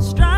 strong.